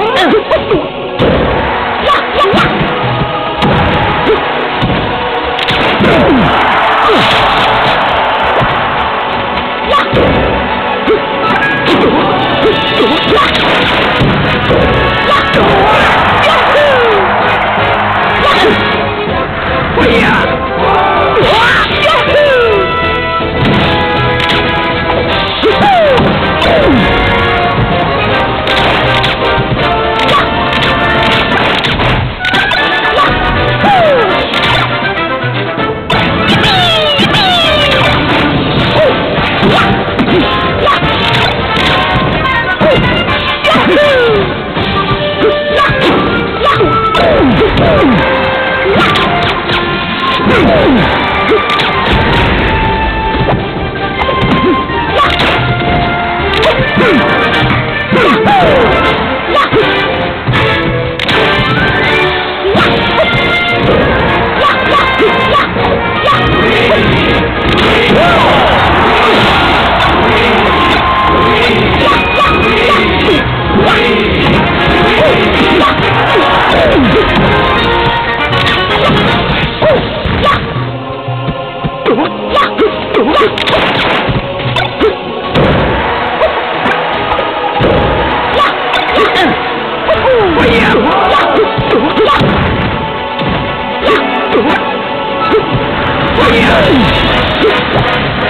Yeah! for you!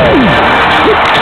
Yeah.